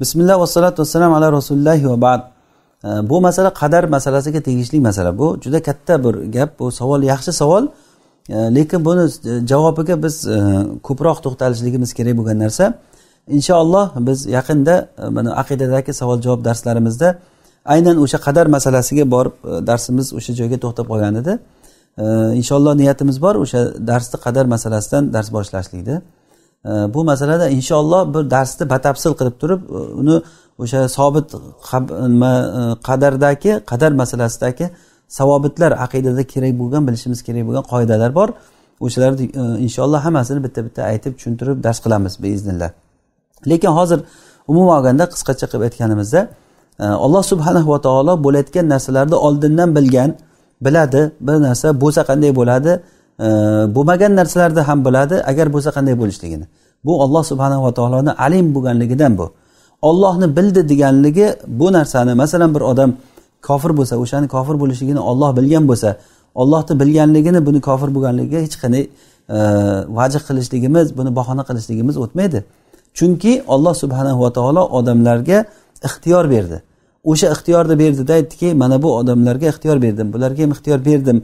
bismillah vassalatu vassalam ala rasulillah va bad. Bu masala qadar masalasiga tegishli masala. Bu juda katta bir gap bu savol yaxshi savol. Lekin buni e, javobiga biz e, ko'proq to'xtalishligimiz kerak bo'lgan narsa. Inshaalloh biz yaqinda e, mana aqidadagi savol javob darslarimizda aynan o'sha qadar masalasiga borib darsimiz o'sha joyga to'xtab qolgan edi. Inshaalloh niyatimiz bor o'sha darsni qadar masalasidan dars boshlashlikni bu masalada inshaalloh bir darsni batafsil qilib turib e, uni o'sha sobit nima e, qadardagi qadar masalasidagi savobitlar aqidada kerak bo'lgan bilishimiz kerak bo'lgan qoidalar bor. O'shalarni e, inshaalloh hammasini bitta bitta aytib tushuntirib dars qilamiz beiznillah lekin hozir umuman olganda qisqacha qilib aytganimizda alloh subhanahu va taolo bo'layotgan narsalarni oldindan bilgan biladi bir narsa bo'lsa qanday bo'ladi bo'lmagan narsalarni ham biladi agar bo'lsa qanday bo'lishligini. Bu olloh subhanahu va taoloni alim bo'lganligidan bu. Ollohni bildi deganligi bu narsani masalan bir odam kofir bo'lsa o'shani kofir bo'lishligini olloh bilgan bo'lsa ollohni bilganligini buni kofir bo'lganligiga hech qanday e, vajh qilishligimiz buni bahona qilishligimiz o'tmaydi. Chunki olloh subhanahu va taolo odamlarga ixtiyor berdi. O'sha ixtiyorni berdida aytdiki mana bu odamlarga ixtiyor berdim bularga ham ixtiyor berdim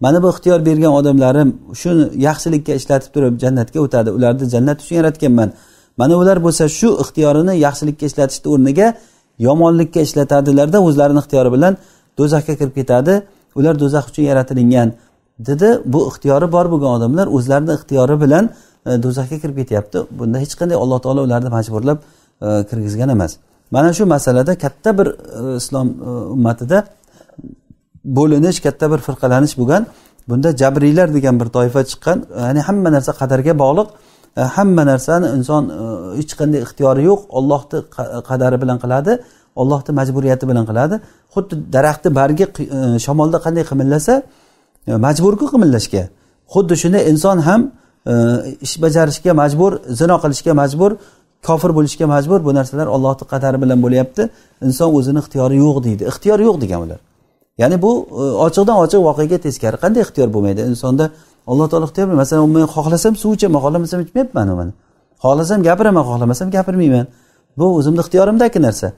mana bu ixtiyor bergan odamlarim shuni yaxshilikka ishlatib turib jannatga o'tadi. Ularni jannat uchun yaratganman. Mana ular bo'lsa shu ixtiyorini yaxshilikka ishlatishni o'rniga yomonlikka ishlatadilarda o'zlarini ixtiyori bilan do'zaxga kirib ketadi. Ular do'zax uchun yaratilingan dedi. Bu ixtiyori bor bo'lgan odamlar o'zlarini ixtiyori bilan e, do'zaxga kirib ketyapti. Bunda hech qanday alloh taolo ularni majburlab e, kirgizgan emas. Mana shu masalada katta bir e, islom e, ummatida bo'linish katta bir firqalanish bo'lgan. Bunda jabriylar degan bir toifa chiqqan. Ya'ni hamma narsa qadarga bog'liq. E, hamma narsani inson e, hech qanday ixtiyori yo'q. Ollohni qadari bilan qiladi ollohni majburiyati bilan qiladi. Xuddi daraxtni bargi e, shamolda qanday qimillasa majburku qimillashga. Xuddi shunday inson ham ish bajarishga majbur zino qilishga majbur kofir bo'lishga majbur. Bu narsalar ollohni qadari bilan bo'lyapti. Inson o'zini ixtiyori yo'q deydi. Ixtiyor yo'q degan ular. Ya'ni bu e, ochiqdan ochiq voqeaga teskari qanday ixtiyor bo'lmaydi? Insonda alloh taolo ixtiyor masalan men xohlasam suv ichaman xohlamasam ichmayapman uni. Xohlasam gapiraman xohlamasam gapirmayman. Bu o'zimni ixtiyorimdagi narsa.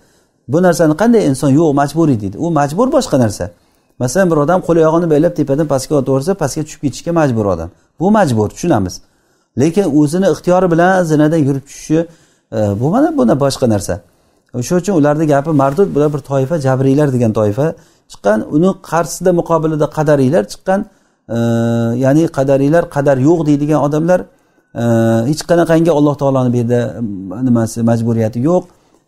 Bu narsani qanday inson yo'q majburiy deydi. U majbur boshqa narsa. Masalan bir odam qo'l oyog'ini baylab tepadan pastga otib pastga tushib ketishga majbur odam. Bu majbur tushunamiz. Lekin o'zini ixtiyori bilan zinadan yurib tushishi e, bu mana buni boshqa narsa. O'sha uchun ularni gapi mardud bular bir toifa jabriylar degan toifa chiqqan uni qarshisida muqobilida qadariylar chiqqan e, ya'ni qadariylar qadar yo'q deydigan odamlar e, hech qanaqangi alloh taoloni bu yerda nimasi majburiyati yo'q.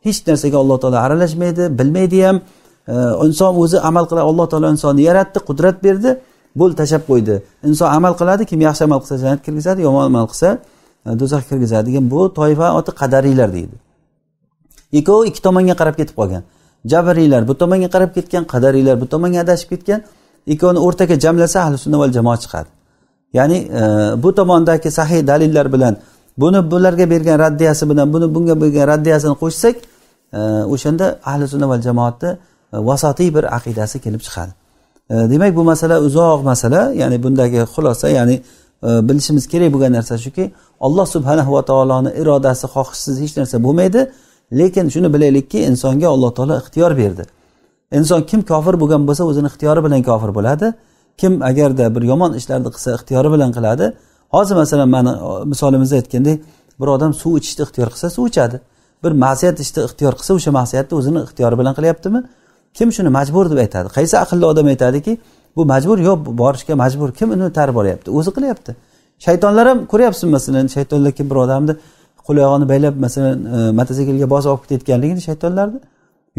Hech narsaga alloh taolo aralashmaydi bilmaydi ham. E, inson o'zi amal qiladi alloh taolo insonni yaratdi qudrat berdi bo'ldi tashlab qo'ydi. Inson amal qiladi kim yaxshi amal qilsa jannatga kirgizadi yomon amal qilsa do'zaxga kirgizadi. Degan bu toifa oti qadariylar deydi. Ikkovi ikki tomonga qarab ketib qolgan. Jabariylar bu tomonga qarab ketgan qadariylar bu tomonga adashib ketgan ikkovini o'rtaga jamlasa ahli sunna val jamoa chiqadi. Ya'ni e, bu tomondagi sahiy dalillar bilan buni bularga bergan raddiyasi bilan buni bunga bergan raddiyasini qo'shsak e, o'shanda ahli sunna val jamoatni e, vasotiy bir aqidasi kelib chiqadi. E, demak bu masala uzoq masala. Ya'ni bundagi xulosa ya'ni e, bilishimiz kerak bo'lgan narsa shuki alloh subhanahu va taoloni irodasi xohishsiz hech narsa bo'lmaydi. Lekin shuni bilaylikki insonga alloh taolo ixtiyor berdi. Inson kim kofir bo'lgan bo'lsa o'zini ixtiyori bilan kofir bo'ladi. Kim agarda bir yomon ishlarni qilsa ixtiyori bilan qiladi. Hozir masalan mani misolimizda aytgandek bir odam suv ichishni ixtiyor qilsa suv ichadi. Bir ma'siyat ishni ixtiyor qilsa o'sha ma'siyatni o'zini ixtiyori bilan qilyaptimi? Kim shuni majbur deb aytadi? Qaysi aqlli odam aytadiki bu majbur yo'q borishga majbur. Kim uni tarib boryapti o'zi qilyapti. Shaytonlar ham ko'ryapsizmi? Masalan shaytonlar kim bir odamni qo'l oyog'ini baylab masalan e, mototsiklga bosib olib ketayotganligini shaytonlarni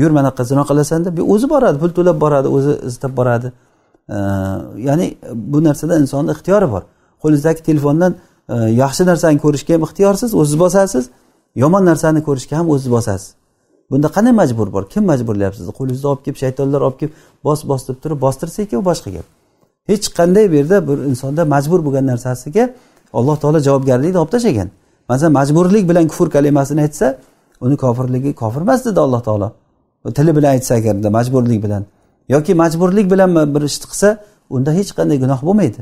yur mana qilaqa zino qilasan deb o'zi boradi pul to'lab boradi o'zi istab boradi. E, ya'ni bu narsada insonni ixtiyori bor. Qo'lingizdagi telefondan e, yaxshi narsani ko'rishga ham ixtiyorsiz o'ziz bosasiz yomon narsani ko'rishga ham o'ziz bosasiz. Bunda qanday majbur bor? Kim majburlayapti sizni qo'lingizda olib kelib shaytonlar olib kelib bos bos deb turib bostirsa ekan u boshqa gap. Hech qanday bu yerda bir insonda majbur bo'lgan narsasiga alloh taolo javobgarlikni olib tashlagan. Masalan majburlik bilan kufr kalimasini aytsa uni kofirligi kofir emas dedi alloh taolo. Tili bilan aytsa agarda majburlik bilan yoki majburlik bilan bir ishni qilsa unda hech qanday gunoh bo'lmaydi.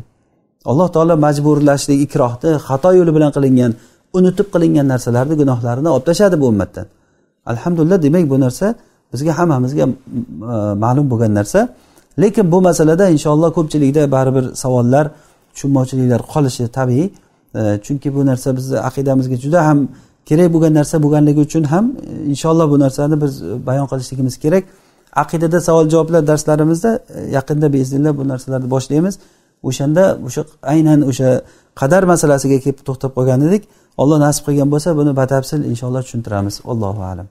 Alloh taolo majburlashlik ikrohni xato yo'li bilan qilingan unutib qilingan narsalarni gunohlarini olib tashladi bu ummatdan. Alhamdulillah demak bu narsa bizga hammamizga e, ma'lum bo'lgan narsa. Lekin bu masalada inshaalloh ko'pchilikda baribir savollar tushunmovchiliklar qolishi tabiiy. Chunki bu narsa bizni aqidamizga juda ham kerak bo'lgan narsa bo'lganligi uchun ham e, inshaalloh bu narsani biz e, bayon qilishligimiz kerak. Aqidada savol javoblar darslarimizda e, yaqinda beznillah bu narsalarni boshlaymiz. O'shanda o'sha aynan o'sha qadar masalasiga kelib to'xtab qolgan edik. Alloh nasib qilgan bo'lsa buni batafsil inshaalloh tushuntiramiz. Allohu alam.